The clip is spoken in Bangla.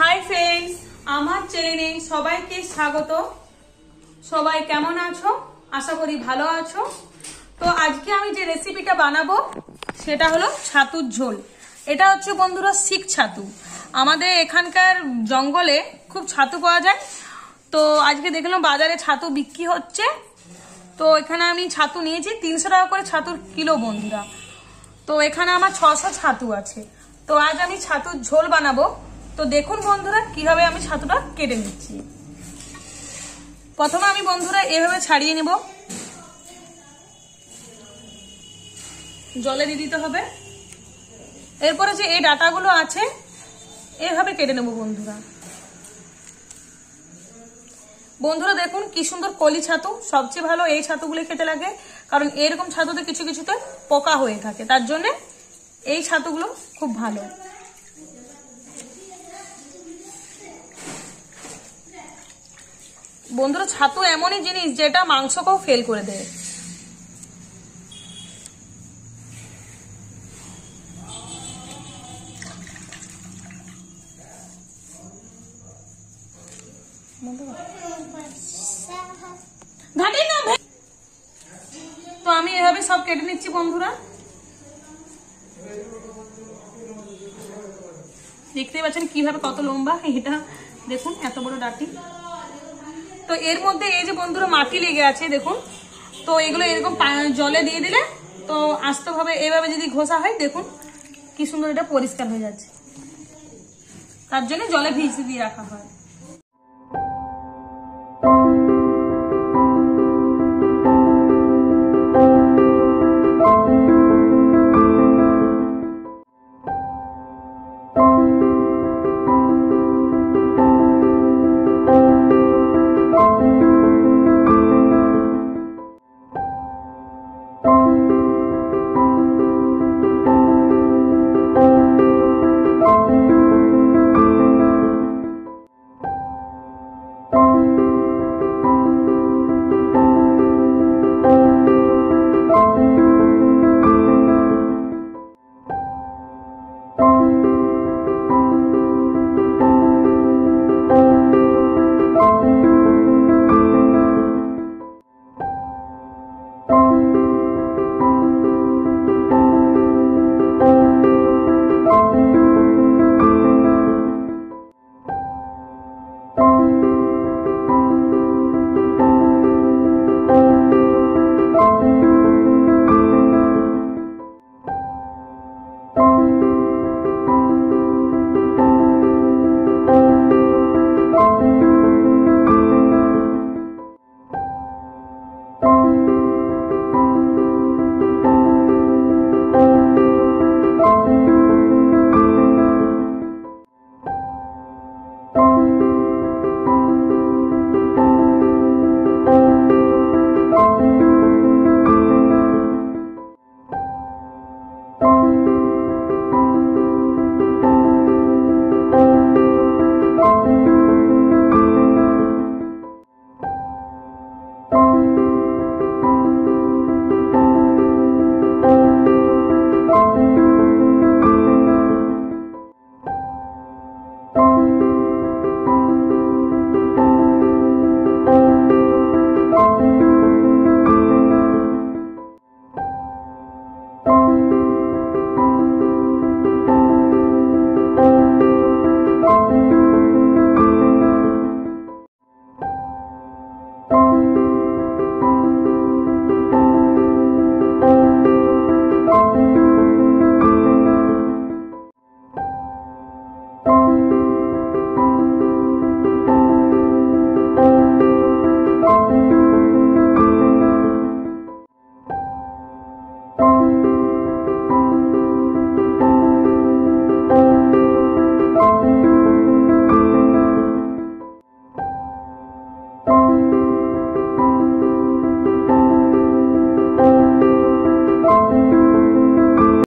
হাই ফ্রেন্ডস আমার চ্যানেলে সবাইকে স্বাগত। সবাই কেমন আছো? আশা করি ভালো আছো। তো আজকে আমি যে রেসিপিটা বানাবো, সেটা হলো ছাতুর ঝোল। এটা হচ্ছে বন্ধুরা শিখ ছাতু। আমাদের এখানকার জঙ্গলে খুব ছাতু পাওয়া যায়। তো আজকে দেখলাম বাজারে ছাতু বিক্রি হচ্ছে। তো এখানে আমি ছাতু নিয়েছি, তিনশো টাকা করে ছাতুর কিলো বন্ধুরা। তো এখানে আমার ছশো ছাতু আছে। তো আজ আমি ছাতুর ঝোল বানাবো। তো দেখুন বন্ধুরা, কীভাবে আমি ছাতুটা কেটে নিচ্ছি। প্রথমে আমি বন্ধুরা এভাবে ছাড়িয়ে নেব। জলে দিয়ে দিতে হবে। এরপরে যে এই ডাটাগুলো আছে, এভাবে কেটে নেব বন্ধুরা। বন্ধুরা দেখুন কি সুন্দর কলি ছাতু। সবচেয়ে ভালো এই ছাতুগুলো খেতে লাগে, কারণ এরকম ছাতুতে কিছু কিছুতে পোকা হয়ে থাকে। তার জন্য এই ছাতুগুলো খুব ভালো। বন্ধুরা, ছাতু এমনই জিনিস যেটা মাংসকেও ফেল করে দেয়। তো আমি এভাবে সব কেটে নিচ্ছি, বন্ধুরা। দেখতেই পাচ্ছেন কীভাবে কত লম্বা এটা। দেখুন, এত বড় ডাটি। তো এর মধ্যে এই যে বন্ধুরা মাটি লেগে আছে, দেখুন। তো এগুলো এরকম জলে দিয়ে দিলে তো আস্ত ভাবে এভাবে যদি ঘষা হয়, দেখুন কি সুন্দর এটা পরিষ্কার হয়ে যাচ্ছে। তার জন্য জলে ভিজিয়ে দিয়ে রাখা হয়।